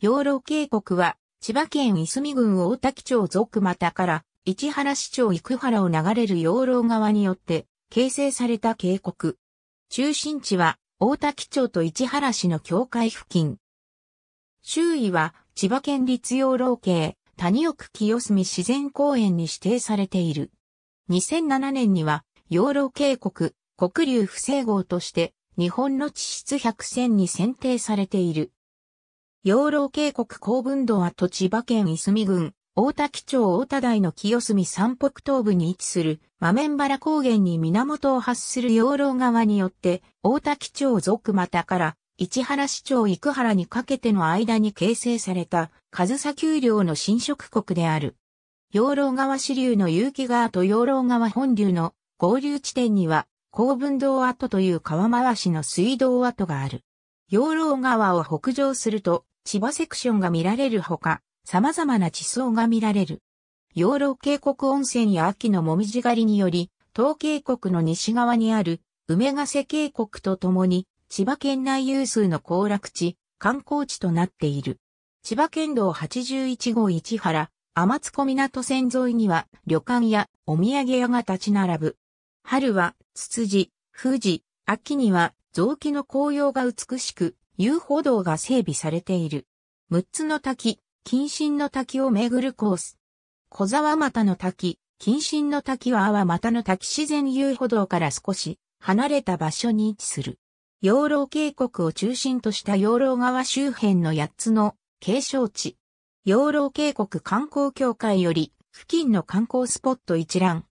養老渓谷は、千葉県いすみ郡大滝町属又から、市原市町生原を流れる養老川によって、形成された渓谷。中心地は、大滝町と市原市の境界付近。周囲は、千葉県立養老渓、谷奥清澄自然公園に指定されている。2007年には、養老渓谷、国流不整合として、日本の地質百選に選定されている。養老渓谷公文道跡千葉県いすみ郡、大滝町大田台の清澄山北東部に位置する、馬面原高原に源を発する養老川によって、大滝町属又から、市原市町生原にかけての間に形成された、上総丘陵の侵食国である。養老川支流の結城川と養老川本流の合流地点には、公文道跡という川回しの水道跡がある。養老川を北上すると、千葉セクションが見られるほか、様々な地層が見られる。養老渓谷温泉や秋のもみじ狩りにより、東渓谷の西側にある梅ヶ瀬渓谷とともに、千葉県内有数の行楽地、観光地となっている。千葉県道81号市原、天津小港線沿いには旅館やお土産屋が立ち並ぶ。春は、ツツジ、富士、秋には雑木の紅葉が美しく、遊歩道が整備されている。六つの滝、近親の滝を巡るコース。小沢又の滝、近親の滝は阿波又の滝自然遊歩道から少し離れた場所に位置する。養老渓谷を中心とした養老川周辺の8つの景勝地。養老渓谷観光協会より付近の観光スポット一覧。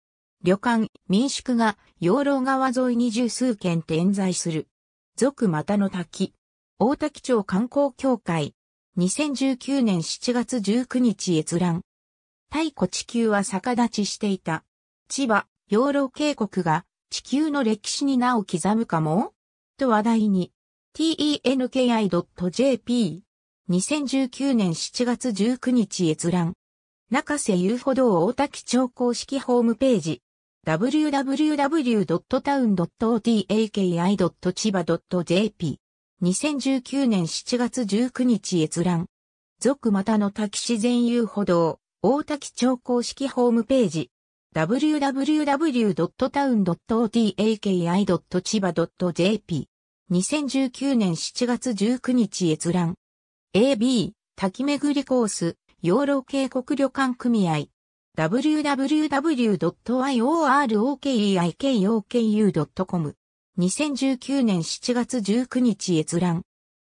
旅館、民宿が養老川沿いに十数軒点在する。俗又の滝。大滝町観光協会。2019年7月19日閲覧。太古地球は逆立ちしていた。千葉、養老渓谷が地球の歴史に名を刻むかも？と話題に。tenki.jp。2019年7月19日閲覧。中瀬遊歩道大滝町公式ホームページ。www.town.otaki.chiba.jp 2019年7月19日閲覧。続またの滝自然遊歩道、大滝町公式ホームページ。www.town.otaki.chiba.jp 2019年7月19日閲覧。AB、滝巡りコース、養老渓谷旅館組合。www.iorokeiku.com 2019年7月19日閲覧。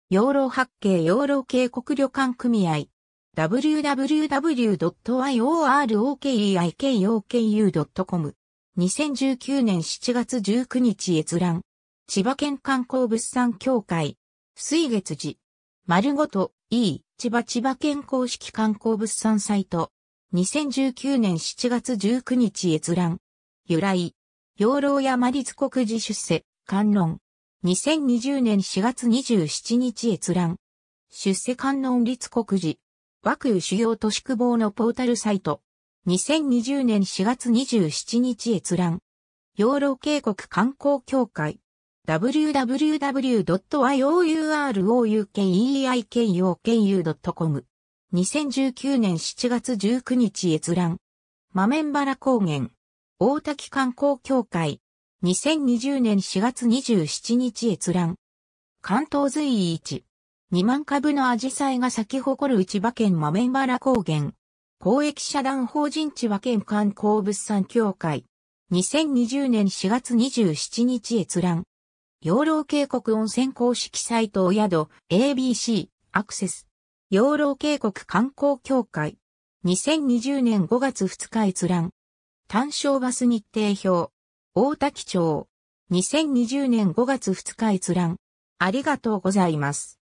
養老八景養老渓谷旅館組合。www.iorokeiku.com 2019年7月19日閲覧。千葉県観光物産協会。水月寺。丸ごと、E、千葉千葉県公式観光物産サイト。2019年7月19日閲覧。由来。養老山立国寺出世、観音。2020年4月27日閲覧。出世観音立国寺。和空主要都市区房のポータルサイト。2020年4月27日閲覧。養老渓谷観光協会。www.iouroukeiku.com 2019年7月19日閲覧。マメンバラ高原。大滝観光協会。2020年4月27日閲覧。関東随一。2万株のアジサイが咲き誇る千葉県マメンバラ高原。公益社団法人千葉県観光物産協会。2020年4月27日閲覧。養老渓谷温泉公式サイトお宿 ABC アクセス。養老渓谷観光協会。2020年5月2日閲覧。単勝バス日程表。大滝町。2020年5月2日閲覧。ありがとうございます。